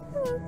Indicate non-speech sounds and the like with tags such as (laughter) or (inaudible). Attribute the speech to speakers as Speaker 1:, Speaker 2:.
Speaker 1: Oh. (laughs)